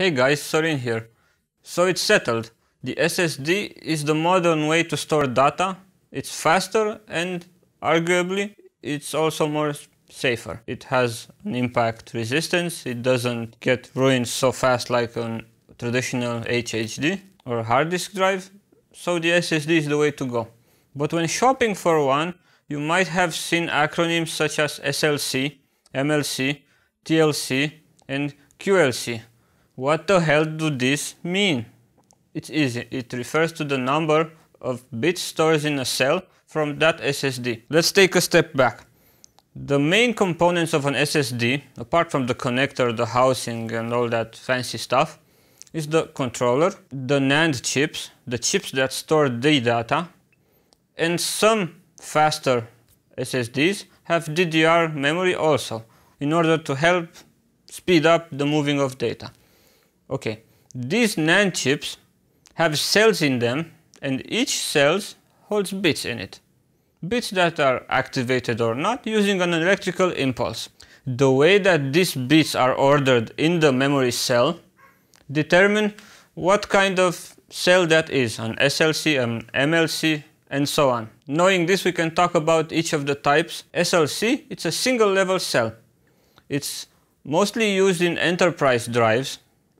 Hey guys, Sorin here. So it's settled. The SSD is the modern way to store data. It's faster and arguably it's also more safer. It has an impact resistance. It doesn't get ruined so fast like a traditional HDD or hard disk drive. So the SSD is the way to go. But when shopping for one, you might have seen acronyms such as SLC, MLC, TLC and QLC. What the hell do this mean? It's easy. It refers to the number of bits stored in a cell from that SSD. Let's take a step back. The main components of an SSD, apart from the connector, the housing and all that fancy stuff, is the controller, the NAND chips, the chips that store the data, and some faster SSDs have DDR memory also, in order to help speed up the moving of data. Okay, these NAND chips have cells in them and each cell holds bits in it. Bits that are activated or not using an electrical impulse. The way that these bits are ordered in the memory cell determine what kind of cell that is, an SLC, an MLC, and so on. Knowing this, we can talk about each of the types. SLC, it's a single level cell. It's mostly used in enterprise drives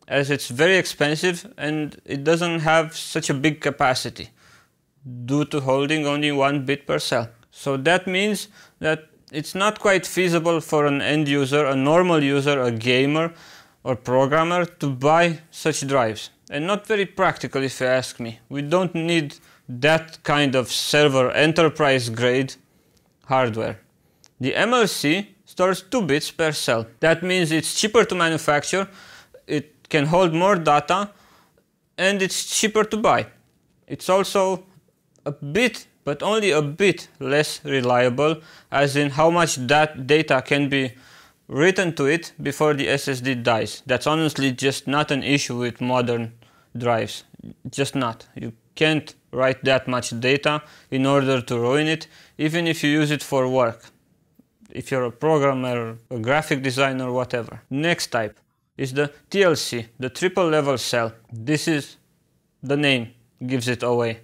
as it's very expensive and it doesn't have such a big capacity due to holding only one bit per cell. So that means that it's not quite feasible for an end user, a normal user, a gamer or programmer to buy such drives. And not very practical if you ask me. We don't need that kind of server enterprise grade hardware. The MLC stores 2 bits per cell. That means it's cheaper to manufacture, it can hold more data and it's cheaper to buy. It's also a bit, but only a bit less reliable as in how much that data can be written to it before the SSD dies. That's honestly just not an issue with modern drives. Just not. You can't write that much data in order to ruin it, even if you use it for work. If you're a programmer, a graphic designer, whatever. Next type, is the TLC, the triple level cell. This is the name gives it away.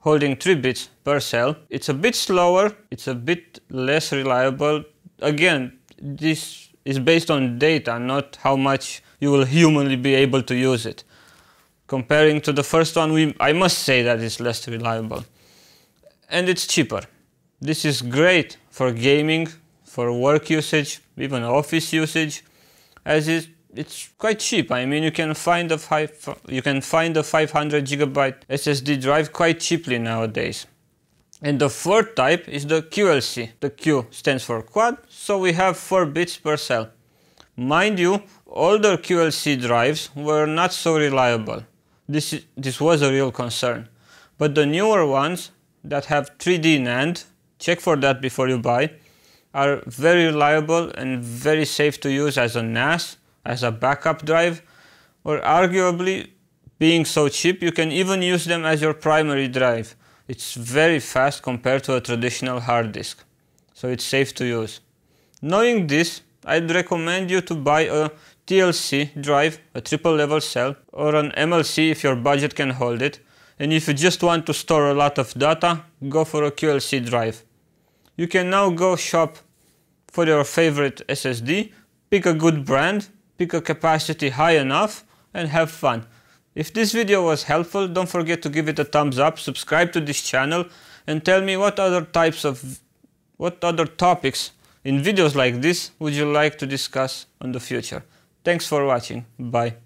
Holding 3 bits per cell. It's a bit slower, it's a bit less reliable. Again, this is based on data, not how much you will humanly be able to use it. Comparing to the first one, we, I must say that it's less reliable. And it's cheaper. This is great for gaming, for work usage, even office usage, as it it's quite cheap. I mean, you can find a five, you can find a 500 gigabyte SSD drive quite cheaply nowadays. And the fourth type is the QLC. The Q stands for quad, so we have 4 bits per cell. Mind you, older QLC drives were not so reliable. This, this was a real concern. But the newer ones that have 3D NAND, check for that before you buy, are very reliable and very safe to use as a NAS as a backup drive or arguably being so cheap you can even use them as your primary drive. It's very fast compared to a traditional hard disk, so it's safe to use. Knowing this, I'd recommend you to buy a TLC drive, a triple level cell, or an MLC if your budget can hold it. And if you just want to store a lot of data, go for a QLC drive. You can now go shop for your favorite SSD, pick a good brand, pick a capacity high enough and have fun. If this video was helpful, don't forget to give it a thumbs up, subscribe to this channel and tell me what other types of, what other topics in videos like this would you like to discuss in the future. Thanks for watching, bye.